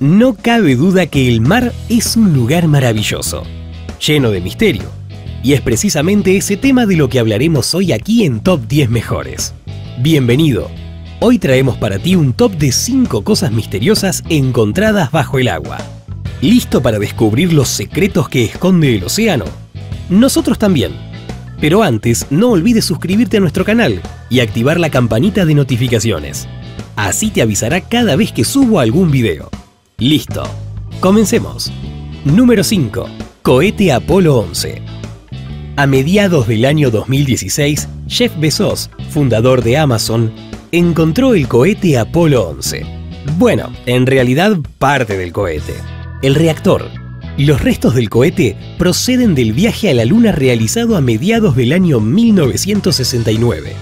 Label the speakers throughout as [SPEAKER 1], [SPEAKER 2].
[SPEAKER 1] No cabe duda que el mar es un lugar maravilloso, lleno de misterio, y es precisamente ese tema de lo que hablaremos hoy aquí en Top 10 Mejores. Bienvenido. Hoy traemos para ti un top de 5 cosas misteriosas encontradas bajo el agua. ¿Listo para descubrir los secretos que esconde el océano? Nosotros también. Pero antes, no olvides suscribirte a nuestro canal y activar la campanita de notificaciones. Así te avisará cada vez que subo algún video. Listo. Comencemos. Número 5. Cohete Apolo 11. A mediados del año 2016, Jeff Bezos, fundador de Amazon, encontró el cohete Apolo 11. Bueno, en realidad parte del cohete. El reactor. Los restos del cohete proceden del viaje a la Luna realizado a mediados del año 1969.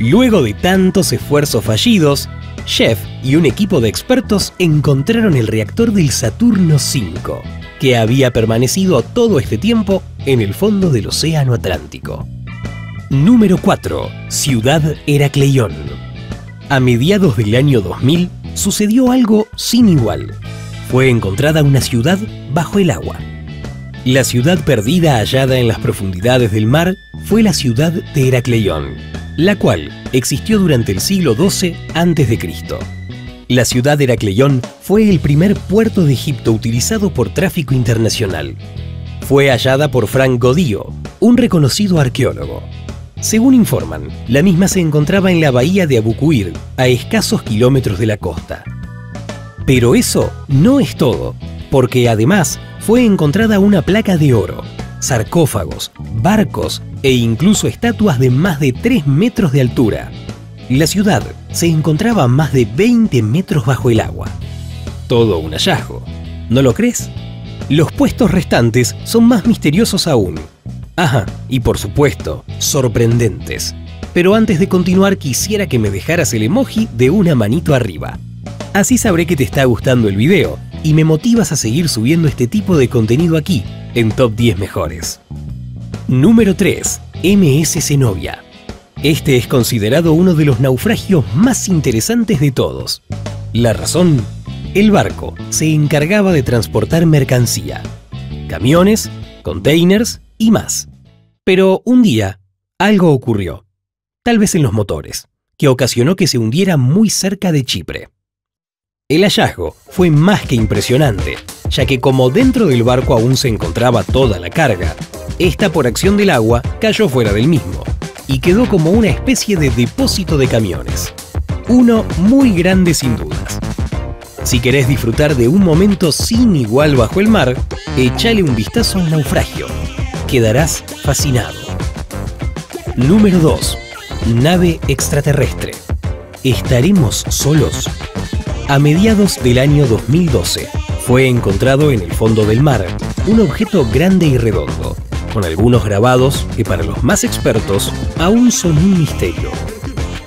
[SPEAKER 1] Luego de tantos esfuerzos fallidos, Jeff y un equipo de expertos encontraron el reactor del Saturno V, que había permanecido todo este tiempo en el fondo del Océano Atlántico. Número 4. Ciudad Heracleión. A mediados del año 2000 sucedió algo sin igual. Fue encontrada una ciudad bajo el agua. La ciudad perdida hallada en las profundidades del mar fue la ciudad de Heracleión, la cual existió durante el siglo XII a.C. La ciudad de Heracleión fue el primer puerto de Egipto utilizado por tráfico internacional. Fue hallada por Frank Godío, un reconocido arqueólogo. Según informan, la misma se encontraba en la bahía de Abucuir, a escasos kilómetros de la costa. Pero eso no es todo, porque además fue encontrada una placa de oro, sarcófagos, barcos e incluso estatuas de más de 3 metros de altura. La ciudad se encontraba a más de 20 metros bajo el agua. Todo un hallazgo, ¿no lo crees? Los puestos restantes son más misteriosos aún. Ajá, y por supuesto, sorprendentes. Pero antes de continuar quisiera que me dejaras el emoji de una manito arriba. Así sabré que te está gustando el video y me motivas a seguir subiendo este tipo de contenido aquí, en Top 10 Mejores. Número 3. MS Zenobia. Este es considerado uno de los naufragios más interesantes de todos. La razón, el barco se encargaba de transportar mercancía, camiones, containers y más. Pero un día, algo ocurrió, tal vez en los motores, que ocasionó que se hundiera muy cerca de Chipre. El hallazgo fue más que impresionante, ya que como dentro del barco aún se encontraba toda la carga, esta por acción del agua cayó fuera del mismo y quedó como una especie de depósito de camiones. Uno muy grande sin dudas. Si querés disfrutar de un momento sin igual bajo el mar, échale un vistazo al naufragio. Quedarás fascinado. Número 2. Nave extraterrestre. ¿Estaremos solos? A mediados del año 2012, fue encontrado en el fondo del mar un objeto grande y redondo, con algunos grabados que para los más expertos aún son un misterio.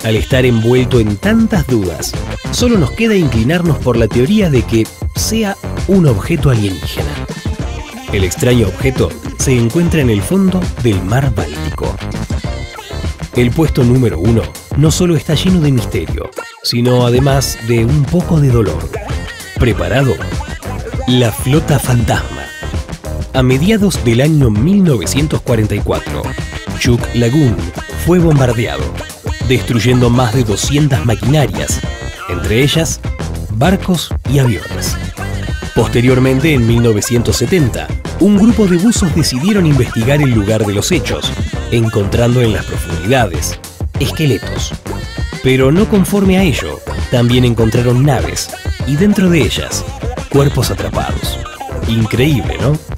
[SPEAKER 1] Al estar envuelto en tantas dudas, solo nos queda inclinarnos por la teoría de que sea un objeto alienígena. El extraño objeto se encuentra en el fondo del mar Báltico. El puesto número uno no solo está lleno de misterio, sino además de un poco de dolor. ¿Preparado? La flota fantasma. A mediados del año 1944, Chuk Lagoon fue bombardeado, destruyendo más de 200 maquinarias, entre ellas barcos y aviones. Posteriormente, en 1970, un grupo de buzos decidieron investigar el lugar de los hechos, encontrando en las profundidades esqueletos. Pero no conforme a ello, también encontraron naves y dentro de ellas cuerpos atrapados. Increíble, ¿no?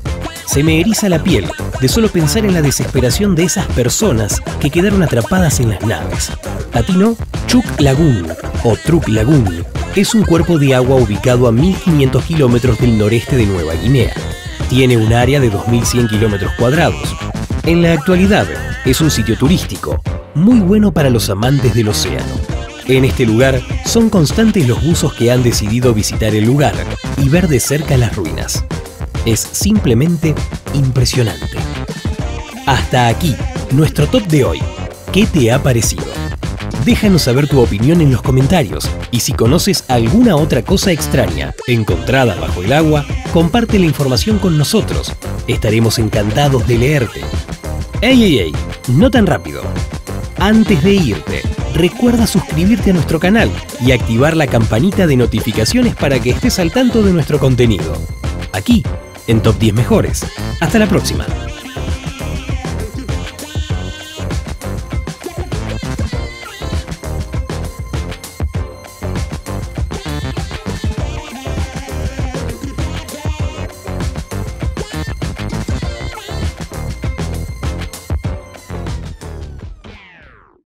[SPEAKER 1] Se me eriza la piel de solo pensar en la desesperación de esas personas que quedaron atrapadas en las naves. ¿A ti no? Chuk Lagoon, o Truk Lagoon, es un cuerpo de agua ubicado a 1500 kilómetros del noreste de Nueva Guinea. Tiene un área de 2100 kilómetros cuadrados. En la actualidad, es un sitio turístico, muy bueno para los amantes del océano. En este lugar son constantes los buzos que han decidido visitar el lugar y ver de cerca las ruinas. Es simplemente impresionante. Hasta aquí, nuestro top de hoy. ¿Qué te ha parecido? Déjanos saber tu opinión en los comentarios y si conoces alguna otra cosa extraña encontrada bajo el agua, comparte la información con nosotros. Estaremos encantados de leerte. ¡Ey, ey, ey! No tan rápido. Antes de irte, recuerda suscribirte a nuestro canal y activar la campanita de notificaciones para que estés al tanto de nuestro contenido. Aquí, en Top 10 Mejores. Hasta la próxima.